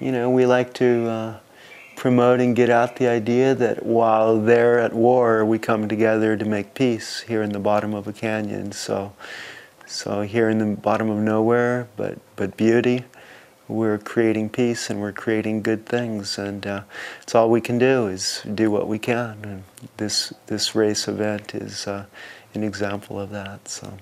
you know, we like to uh, promote and get out the idea that while they're at war, we come together to make peace here in the bottom of a canyon. So, so here in the bottom of nowhere, but but beauty, we're creating peace and we're creating good things, and uh, it's all we can do is do what we can. And this this race event is uh, an example of that. So.